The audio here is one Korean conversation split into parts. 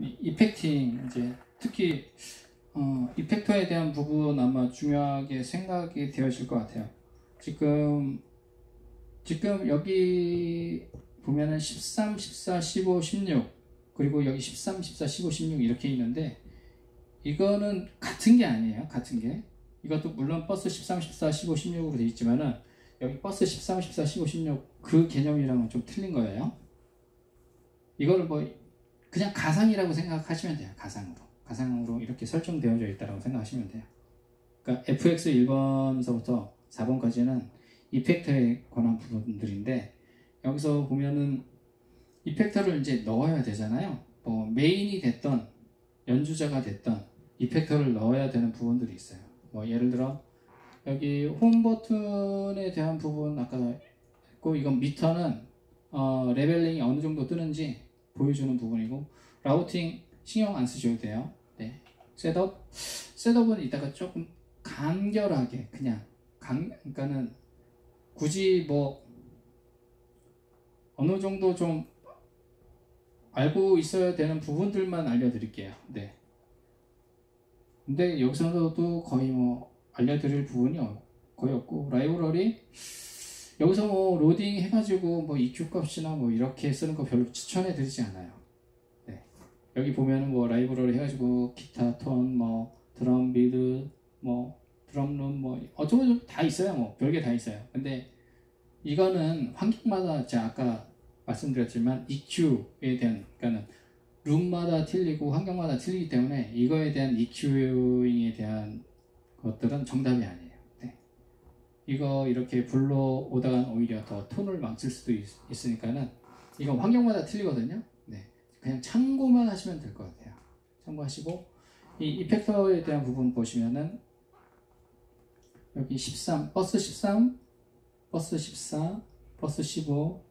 이- 이펙팅 이제 특히 어, 이펙터에 대한 부분 아마 중요하게 생각이 되어질 것 같아요. 지금 지금 여기 보면은 13, 14, 15, 16 그리고 여기 13, 14, 15, 16 이렇게 있는데 이거는 같은 게 아니에요. 같은 게 이것도 물론 버스 13, 14, 15, 16으로 되어 있지만은 여기 버스 13, 14, 15, 16 그 개념이랑은 좀 틀린 거예요. 이거를 뭐 그냥 가상이라고 생각하시면 돼요. 가상으로. 가상으로 이렇게 설정되어져 있다고 생각하시면 돼요. 그러니까 fx 1번서부터 4번까지는 이펙터에 관한 부분들인데 여기서 보면은 이펙터를 이제 넣어야 되잖아요. 뭐 메인이 됐던 연주자가 됐던 이펙터를 넣어야 되는 부분들이 있어요. 뭐 예를 들어 여기 홈 버튼에 대한 부분 아까 했고 이건 미터는 어, leveling이 어느 정도 뜨는지 보여주는 부분이고 routing 신경 안 쓰셔도 돼요. 네. setup setup은 이따가 조금 간결하게 그냥 간 그러니까는 굳이 뭐 어느 정도 좀 알고 있어야 되는 부분들만 알려드릴게요. 네. 근데 여기서도 거의 뭐 알려드릴 부분이 어- 거의 없고 라이브러리 여기서 뭐 로딩 해가지고 뭐 EQ 값이나 뭐 이렇게 쓰는 거 별로 추천해 드리지 않아요. 네. 여기 보면은 뭐 라이브러리 해가지고 기타 톤, 뭐 드럼 비트, 뭐 드럼룸 뭐 어쩌고저쩌고 다 있어요. 뭐 별게 다 있어요. 근데 이거는 환경마다 제가 아까 말씀드렸지만 EQ에 대한 그러니까는 룸마다 틀리고 환경마다 틀리기 때문에 이거에 대한 EQing에 대한 것들은 정답이 아니에요. 네. 이거 이렇게 불러오다가 오히려 더 톤을 망칠 수도 있, 있으니까는 이건 환경마다 틀리거든요. 네. 그냥 참고만 하시면 될 것 같아요. 참고하시고 이 effector에 대한 부분 보시면은 여기 13 버스 13 버스 14 버스 15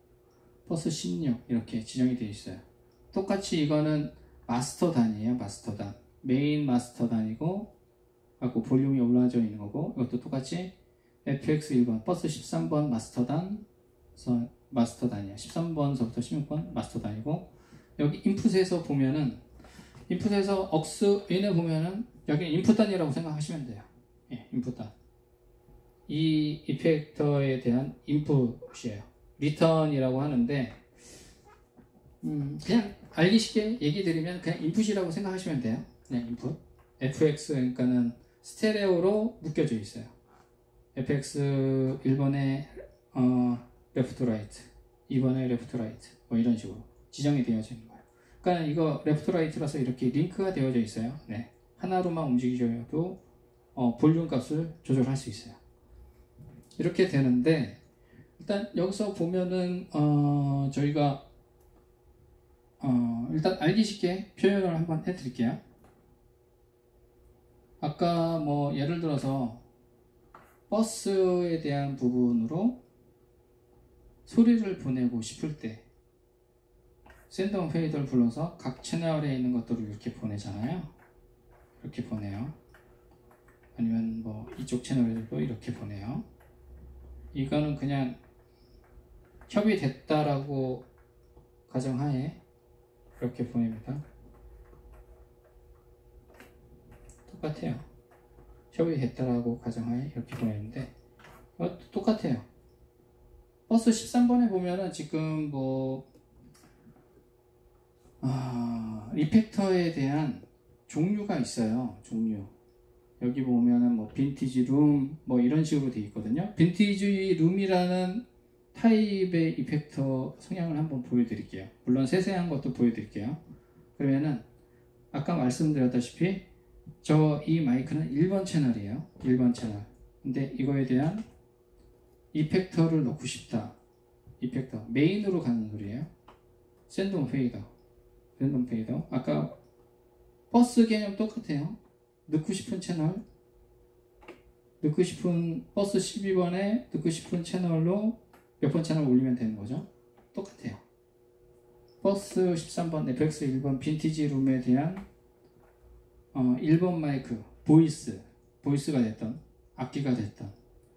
버스 16 이렇게 지정이 되어 있어요. 똑같이 이거는 마스터 단이에요. 마스터 단. 메인 마스터 단이고 갖고 볼륨이 올라져 있는 거고 이것도 똑같이 FX 1번 버스 13번 마스터 단서 마스터 단이야. 13번서부터 16번 마스터 단이고 여기 인풋에서 보면은 인풋에서 aux 얘네 보면은 여기 인풋 단이라고 생각하시면 돼요. 예, 인풋 단. 이 effector에 대한 인풋이에요. 리턴이라고 하는데 음, 그냥 알기 쉽게 얘기 드리면 그냥 인풋이라고 생각하시면 돼요. 그냥 인풋. FX 그러니까는 스테레오로 묶여져 있어요. FX 1번에 어, left right, 2번에 left right 뭐 이런 식으로 지정이 되어져 있는 거예요. 그러니까 이거 left right라서 이렇게 링크가 되어져 있어요. 네. 하나로만 움직이셔도 어, 볼륨 값을 조절할 수 있어요. 이렇게 되는데 일단 여기서 보면은 어, 저희가 어, 일단 알기 쉽게 표현을 한번 해드릴게요. 아까 뭐 예를 들어서 버스에 대한 부분으로 소리를 보내고 싶을 때 샌덤 페이더를 불러서 각 채널에 있는 것들을 이렇게 보내잖아요. 이렇게 보내요. 아니면 뭐 이쪽 채널에도 이렇게 보내요. 이거는 그냥 협의됐다라고 가정하에 이렇게 보냅니다. 똑같아요. 협의됐다라고 가정하에 이렇게 보내는데 이것도 똑같아요. 버스 13번에 보면은 지금 뭐 아, 이펙터에 대한 종류가 있어요. 종류. 여기 보면은 뭐 빈티지 룸 뭐 이런 식으로 되어 있거든요. 빈티지 룸이라는 타입의 이펙터 성향을 한번 보여드릴게요. 물론 세세한 것도 보여드릴게요. 그러면은 아까 말씀드렸다시피 저 이 마이크는 1번 채널이에요. 1번 채널. 근데 이거에 대한 이펙터를 넣고 싶다. 이펙터 메인으로 가는 소리예요. send on fader. send on fader. 아까 버스 개념 똑같아요. 넣고 싶은 채널 넣고 싶은 버스 12번에 넣고 싶은 채널로 몇 번 채널 올리면 되는 거죠. 똑같아요. 버스 13번, FX 1번 vintage room에 대한 어, 1번 마이크, voice, voice가 됐던 악기가 됐던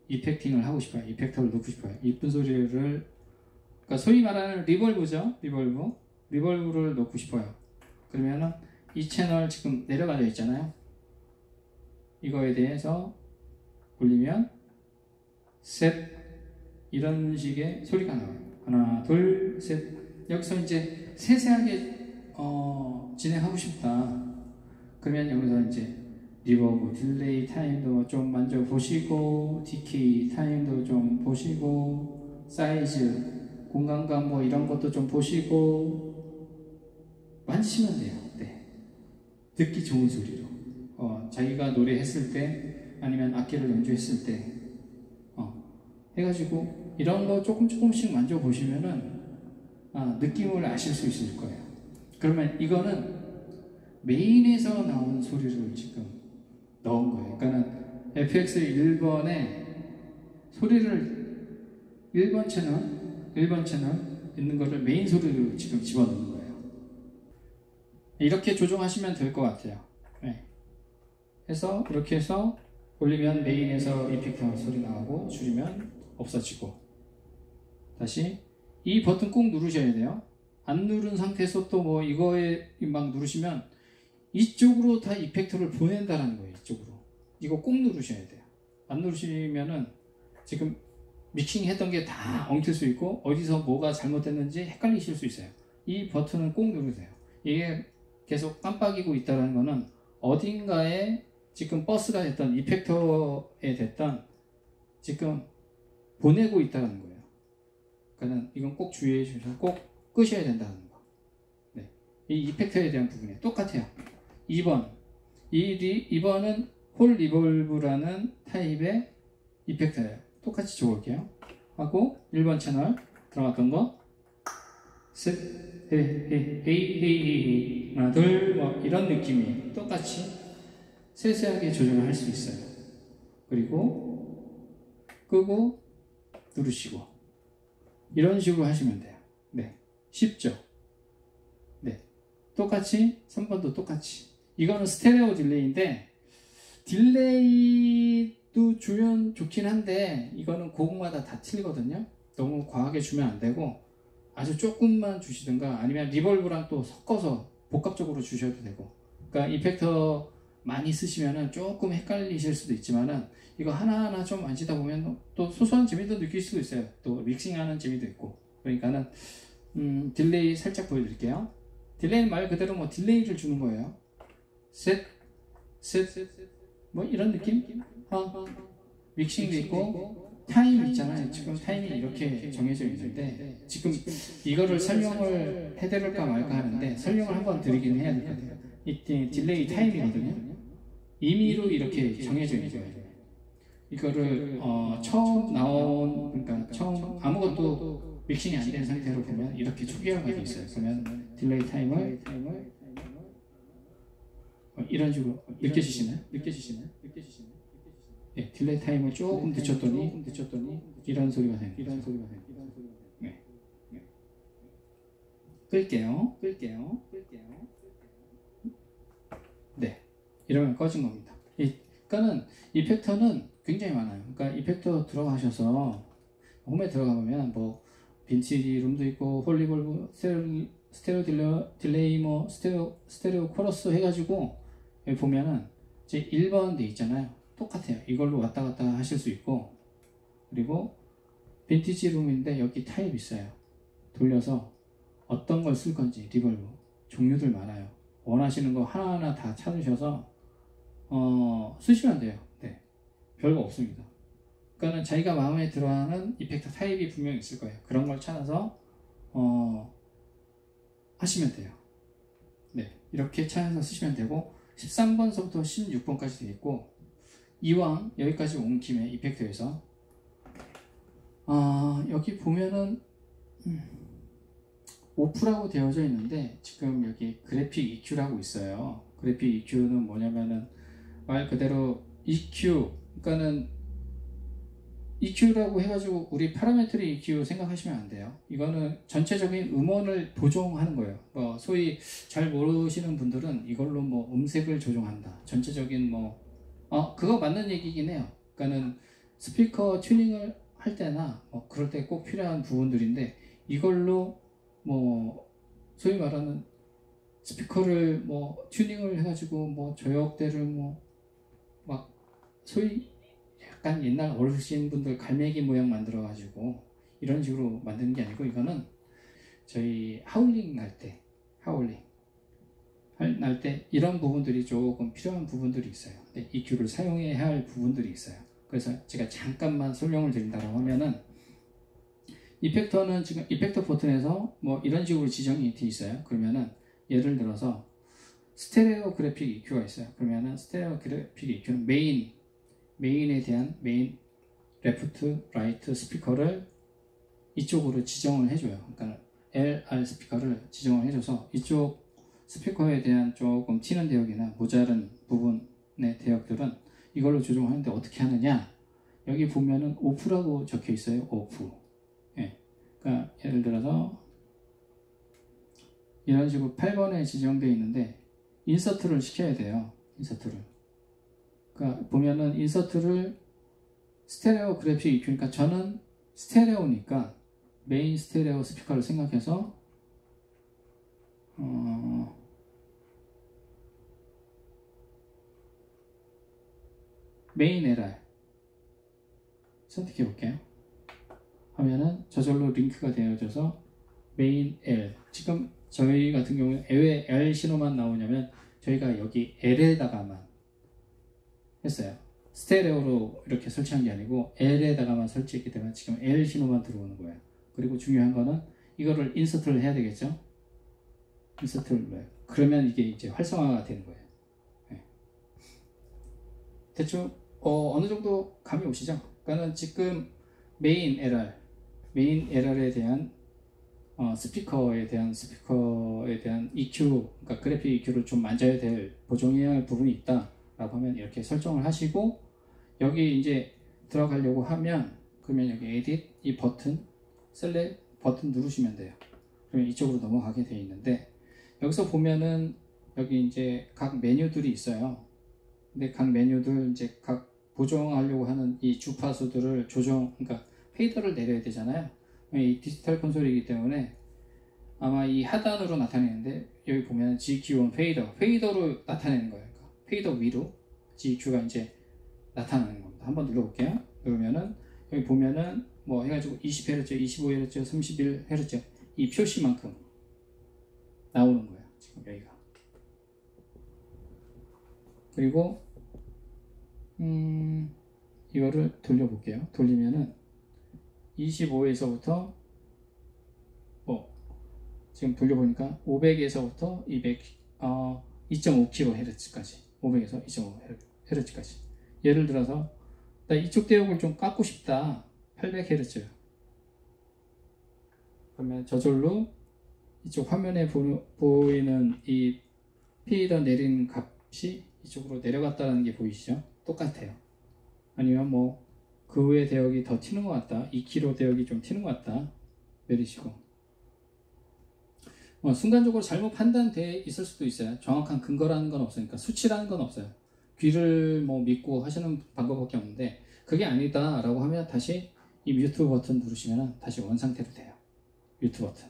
effecting을 하고 싶어요. effector를 넣고 싶어요. 이쁜 소리를 그러니까 소위 말하는 reverb죠. reverb. reverb를 넣고 싶어요. 그러면은 이 채널 지금 내려가져 있잖아요. 이거에 대해서 올리면 셋 이런 식의 소리가 나와요. 하나, 둘, 셋. 여기서 이제 세세하게 어, 진행하고 싶다. 그러면 여기서 이제 reverb, delay time도 좀 만져보시고, decay time도 좀 보시고, 사이즈, 공간감 뭐 이런 것도 좀 보시고, 만지시면 돼요. 네. 듣기 좋은 소리로. 어, 자기가 노래했을 때, 아니면 악기를 연주했을 때, 어, 해가지고, 이런 거 조금 조금씩 만져보시면은, 아, 느낌을 아실 수 있을 거예요. 그러면 이거는 메인에서 나온 소리를 지금 넣은 거예요. 그러니까는 FX 1번에 소리를 1번 채널, 1번 채널 있는 거를 메인 소리로 지금 집어넣는 거예요. 이렇게 조정하시면 될 것 같아요. 네. 해서 이렇게 해서 올리면 메인에서 이펙트 소리 나오고 줄이면 없어지고 다시 이 버튼 꼭 누르셔야 돼요. 안 누른 상태에서 또 뭐 이거에 막 누르시면 이쪽으로 다 이펙트를 보낸다는 거예요. 이쪽으로. 이거 꼭 누르셔야 돼요. 안 누르시면은 지금 믹싱 했던 게 다 엉킬 수 있고 어디서 뭐가 잘못됐는지 헷갈리실 수 있어요. 이 버튼은 꼭 누르세요. 이게 계속 깜빡이고 있다는 거는 어딘가에 지금 버스가 됐던 이펙터에 됐던 지금 보내고 있다는 거예요. 그러니까 이건 꼭 주의해 주셔서 꼭 끄셔야 된다는 거. 네. 이 이펙터에 대한 부분이 똑같아요. 2번. 이 리, 2번은 hall reverb라는 타입의 effector예요. 똑같이 줘볼게요. 하고 1번 채널 들어갔던 거 셋, 헤, 헤, 헤이, 하나, 둘, 뭐 이런 느낌이 똑같이 세세하게 조정을 할 수 있어요. 그리고 끄고 누르시고 이런 식으로 하시면 돼요. 네, 쉽죠? 네, 똑같이 3번도 똑같이 이거는 stereo delay인데 delay도 주면 좋긴 한데 이거는 곡마다 다 틀리거든요. 너무 과하게 주면 안 되고 아주 조금만 주시든가 아니면 reverb랑 또 섞어서 복합적으로 주셔도 되고 그러니까 effector 많이 쓰시면은 조금 헷갈리실 수도 있지만은 이거 하나하나 좀 만지다 보면 또 소소한 재미도 느낄 수도 있어요. 또 믹싱하는 재미도 있고 그러니까는 음, delay 살짝 보여드릴게요. delay는 말 그대로 뭐 delay를 주는 거예요. 셋, 셋, 뭐 이런 느낌? 어, 믹싱도 있고 타임 있잖아요. 지금 타임이 이렇게 정해져 있는데 지금 이거를 설명을 해드릴까 말까 하는데 설명을 한번 드리긴 해야 될 것 같아요. 이때 delay time이거든요. 임의로 이렇게 정해져 거예요. 이거를 어, 처음 나온 그러니까 처음 아무것도 믹싱이 안 된 상태로 보면 이렇게 초기화가 돼 있어요. 그러면 delay time을 어, 이런 식으로 느껴지시나요? 느껴지시나요? 느껴지시나요? 예, delay time을 조금 늦췄더니 늦췄더니 이런 소리가 되는 이런 소리가 되는 네. 네. 끌게요. 끌게요. 끌게요. 네. 이러면 꺼진 겁니다. 이, 그러니까는 effector는 굉장히 많아요. 그러니까 effector 들어가셔서 홈에 들어가 보면 뭐 vintage room도 있고 hall reverb stereo, stereo 딜레, delay 뭐 stereo stereo chorus 해가지고 여기 보면은 제 1번 돼 있잖아요. 똑같아요. 이걸로 왔다 갔다 하실 수 있고 그리고 vintage room인데 여기 타입 있어요. 돌려서 어떤 걸 쓸 건지 reverb 종류들 많아요. 원하시는 거 하나하나 다 찾으셔서 어, 쓰시면 돼요. 네. 별거 없습니다. 그러니까는 자기가 마음에 들어하는 effector 타입이 분명히 있을 거예요. 그런 걸 찾아서 어, 하시면 돼요. 네. 이렇게 찾아서 쓰시면 되고 13번서부터 16번까지 되어 있고 이왕 여기까지 온 김에 이펙터에서 어, 여기 보면은 음, 오프라고 되어져 있는데 지금 여기 그래픽 EQ라고 있어요. 그래픽 EQ는 뭐냐면은 말 그대로 EQ 그러니까는 EQ라고 해가지고 우리 parametric EQ 생각하시면 안 돼요. 이거는 전체적인 음원을 보정하는 거예요. 뭐 소위 잘 모르시는 분들은 이걸로 뭐 음색을 조정한다. 전체적인 뭐 어, 그거 맞는 얘기긴 해요. 그러니까는 스피커 튜닝을 할 때나 뭐 그럴 때 꼭 필요한 부분들인데 이걸로 뭐 소위 말하는 스피커를 뭐 튜닝을 해가지고 뭐 저역대를 뭐 막 소위 약간 옛날 어르신 분들 갈매기 모양 만들어 가지고 이런 식으로 만드는 게 아니고 이거는 저희 하울링 할 때 하울링 할때 이런 부분들이 조금 필요한 부분들이 있어요. EQ를 사용해야 할 부분들이 있어요. 그래서 제가 잠깐만 설명을 드린다고 하면은 이펙터는 지금 이펙터 버튼에서 뭐 이런 식으로 지정이 돼 있어요. 그러면은 예를 들어서 stereo graphic EQ가 있어요. 그러면은 스테레오 그래픽 EQ는 메인 메인에 대한 메인 레프트 라이트 스피커를 이쪽으로 지정을 해줘요. 그러니까 LR 스피커를 지정을 해줘서 이쪽 스피커에 대한 조금 튀는 대역이나 모자른 부분의 대역들은 이걸로 조정하는데 어떻게 하느냐 여기 보면은 off라고 적혀 있어요. off. 예. 그러니까 예를 들어서 이런 식으로 8번에 지정되어 있는데 insert를 시켜야 돼요. insert를. 그러니까 보면은 인서트를 스테레오 그래픽 EQ니까 저는 스테레오니까 main stereo 스피커를 생각해서 어 main LR 선택해 볼게요. 하면은 저절로 링크가 되어져서 main L 지금 저희 같은 경우는 왜 L 신호만 나오냐면 저희가 여기 L에다가만 했어요. 스테레오로 이렇게 설치한 게 아니고 L에다가만 설치했기 때문에 지금 L 신호만 들어오는 거예요. 그리고 중요한 거는 이거를 insert를 해야 되겠죠? insert를 넣어요. 그러면 이게 이제 활성화가 되는 거예요. 네. 대충 어, 어느 정도 감이 오시죠? 그러니까 지금 main LR, main LR에 대한 어, 스피커에 대한 스피커에 대한 EQ, 그러니까 graphic EQ를 좀 만져야 될 보정해야 할 부분이 있다 라고 하면 이렇게 설정을 하시고 여기 이제 들어가려고 하면 그러면 여기 edit 이 버튼 select 버튼 누르시면 돼요. 그러면 이쪽으로 넘어가게 되어 있는데 여기서 보면은 여기 이제 각 메뉴들이 있어요. 근데 각 메뉴들 이제 각 보정하려고 하는 이 주파수들을 조정, 그러니까 fader를 내려야 되잖아요. 이 디지털 콘솔이기 때문에 아마 이 하단으로 나타내는데 여기 보면 GQ는 fader, fader로 나타내는 거예요. fader 위로 GQ가 이제 나타나는 겁니다. 한번 눌러볼게요. 누르면은 여기 보면은 뭐 해가지고 20Hz, 25Hz, 31Hz 이 표시만큼 나오는 거예요. 지금 여기가. 그리고 음, 이거를 돌려볼게요. 돌리면은 25에서부터 뭐 지금 돌려보니까 500에서부터 200, 어, 2.5kHz까지 500에서 2.5Hz까지 예를 들어서 나 이쪽 대역을 좀 깎고 싶다 800Hz 그러면 저절로 이쪽 화면에 보, 이는이 페이더 내린 값이 이쪽으로 내려갔다는 게 보이시죠? 똑같아요. 아니면 뭐그 후에 대역이 더 튀는 것 같다. 2kg 대역이 좀 튀는 것 같다. 내리시고 뭐 순간적으로 잘못 판단돼 있을 수도 있어요. 정확한 근거라는 건 없으니까 수치라는 건 없어요. 귀를 뭐 믿고 하시는 방법밖에 없는데 그게 아니다라고 하면 다시 이 mute 버튼 누르시면 다시 원 상태로 돼요. mute 버튼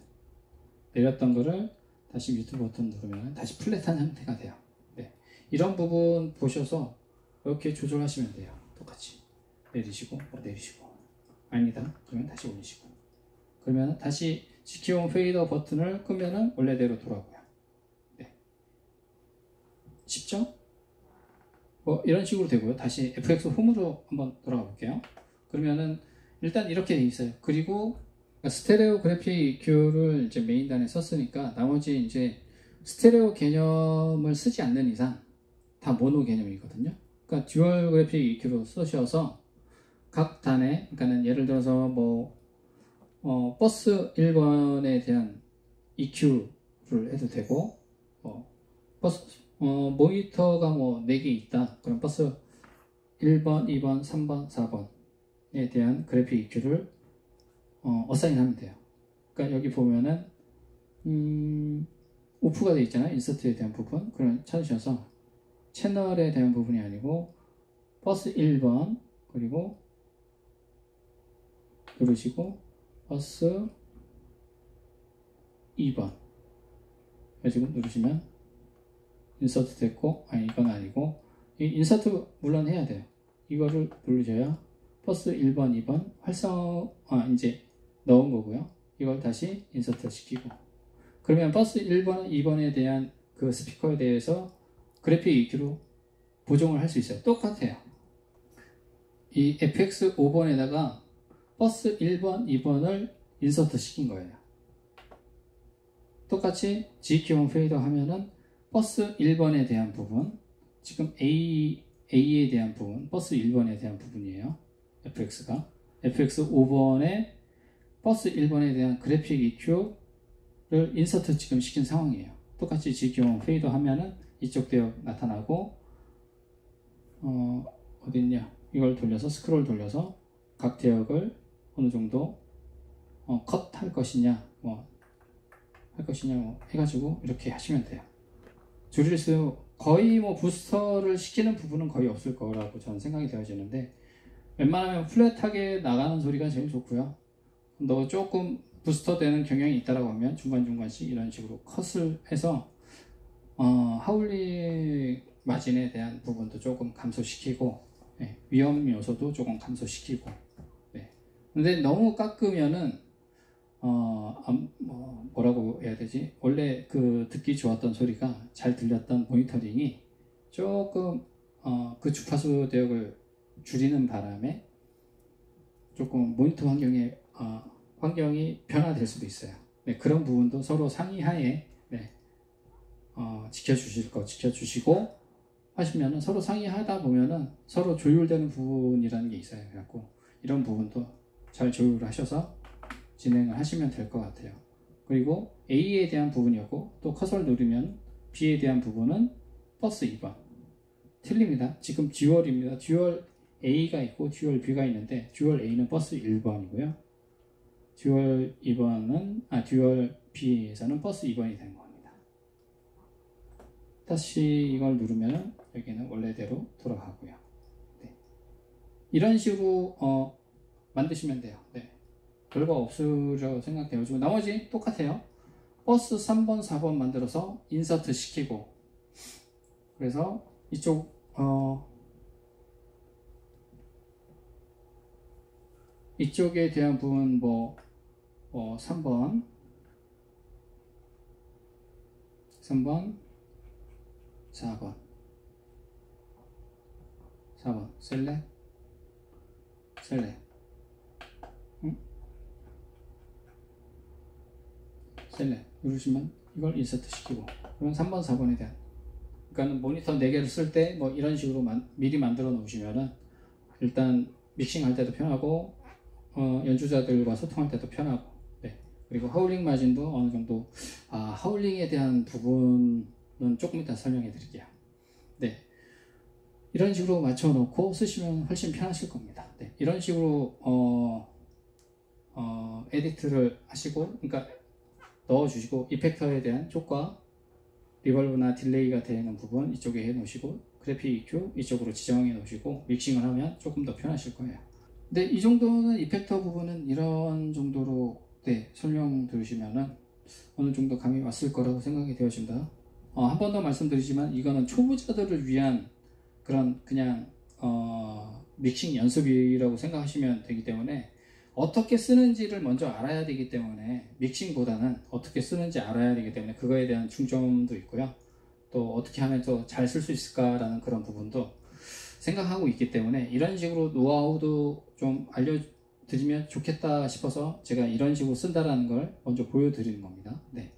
내렸던 거를 다시 mute 버튼 누르면 다시 flat한 상태가 돼요. 네. 이런 부분 보셔서 이렇게 조절하시면 돼요. 똑같이 내리시고 뭐 내리시고 아니다 그러면 다시 올리시고 그러면 다시 GEQ on fader 버튼을 끄면은 원래대로 돌아오고요. 네. 쉽죠? 뭐 이런 식으로 되고요. 다시 FX 홈으로 한번 돌아가 볼게요. 그러면은 일단 이렇게 돼 있어요. 그리고 스테레오 graphic EQ를 이제 main단에 썼으니까 나머지 이제 스테레오 개념을 쓰지 않는 이상 다 모노 개념이거든요. 그러니까 dual graphic EQ로 쓰셔서 각 단에 그러니까는 예를 들어서 뭐 어, 버스 1번에 대한 EQ를 해도 되고 어, 버스 어, 모니터가 뭐 4개 있다. 그럼 버스 1번, 2번, 3번, 4번에 대한 graphic EQ를 어, assign 하면 돼요. 그러니까 여기 보면은 음, off가 되어 있잖아요. insert에 대한 부분. 그럼 찾으셔서 채널에 대한 부분이 아니고 버스 1번 그리고 누르시고 버스 2번 가지고 누르시면 insert 됐고 아니 이건 아니고 이 insert 물론 해야 돼요. 이거를 누르셔야 버스 1번, 2번 활성 아 이제 넣은 거고요. 이걸 다시 insert 시키고 그러면 버스 1번, 2번에 대한 그 스피커에 대해서 graphic EQ로 보정을 할 수 있어요. 똑같아요. 이 FX 5번에다가 버스 1번, 2번을 insert 시킨 거예요. 똑같이 GQ1 페이더 하면은 버스 1번에 대한 부분, 지금 A, A에 대한 부분, 버스 1번에 대한 부분이에요. FX가. FX 5번에 버스 1번에 대한 graphic EQ를 insert 지금 시킨 상황이에요. 똑같이 GQ1 페이더 하면은 이쪽 대역 나타나고, 어, 어딨냐. 이걸 돌려서, 스크롤 돌려서 각 대역을 어느 정도 어, 컷할 것이냐, 뭐, 할 것이냐, 뭐, 해가지고 이렇게 하시면 돼요. 수, 거의 뭐 boost를 시키는 부분은 거의 없을 거라고 저는 생각이 되어지는데, 웬만하면 flat하게 나가는 소리가 제일 좋고요. 너 조금 부스터 되는 경향이 있다라고 하면 중간중간씩 이런 식으로 컷을 해서, 어, 하울링 마진에 대한 부분도 조금 감소시키고, 네, 위험 요소도 조금 감소시키고, 네. 근데 너무 깎으면은 어, 뭐, 뭐라고 해야 되지? 원래 그 듣기 좋았던 소리가 잘 들렸던 모니터링이 조금 어, 그 주파수 대역을 줄이는 바람에 조금 모니터 환경에 어, 환경이 변화될 수도 있어요. 네, 그런 부분도 서로 상의하에 네, 어, 지켜주실 거 지켜주시고 하시면은 서로 상의하다 보면은 서로 조율되는 부분이라는 게 있어요. 그래갖고 이런 부분도 잘 조율하셔서 진행을 하시면 될 것 같아요. 그리고 A에 대한 부분이었고 또 커서를 누르면 B에 대한 부분은 버스 2번 틀립니다. 지금 dual입니다. dual A가 있고 dual B가 있는데 dual A는 버스 1번이고요. dual 2번은 아 dual B에서는 버스 2번이 되는 겁니다. 다시 이걸 누르면 여기는 원래대로 돌아가고요. 네. 이런 식으로 어, 만드시면 돼요. 네. 별거 없으려 생각되어지고 나머지 똑같아요. 버스 3번, 4번 만들어서 인서트 시키고 그래서 이쪽 어 이쪽에 대한 부분 뭐 어, 3번 3번 4번 4번 셀렉 셀렉 select 누르시면 이걸 insert 시키고 그러면 3번 4번에 대한 그러니까 모니터 4개를 쓸 때 뭐 이런 식으로 만, 미리 만들어 놓으시면은 일단 믹싱 할 때도 편하고 어, 연주자들과 소통할 때도 편하고 네. 그리고 하울링 마진도 어느 정도 아, 하울링에 대한 부분은 조금 이따 설명해 드릴게요 네. 이런 식으로 맞춰 놓고 쓰시면 훨씬 편하실 겁니다 네. 이런 식으로 어, 어, edit를 하시고 그러니까 넣어주시고 effector에 대한 효과 reverb나 delay가 되는 부분 이쪽에 해 놓으시고 graphic EQ 이쪽으로 지정해 놓으시고 믹싱을 하면 조금 더 편하실 거예요. 근데 이 정도는 effector 부분은 이런 정도로 네, 설명 들으시면은 어느 정도 감이 왔을 거라고 생각이 되어집니다. 어, 한 번 더 말씀드리지만 이거는 초보자들을 위한 그런 그냥 어, 믹싱 연습이라고 생각하시면 되기 때문에 어떻게 쓰는지를 먼저 알아야 되기 때문에 믹싱보다는 어떻게 쓰는지 알아야 되기 때문에 그거에 대한 중점도 있고요. 또 어떻게 하면 더 잘 쓸 수 있을까라는 그런 부분도 생각하고 있기 때문에 이런 식으로 노하우도 좀 알려드리면 좋겠다 싶어서 제가 이런 식으로 쓴다라는 걸 먼저 보여드리는 겁니다. 네.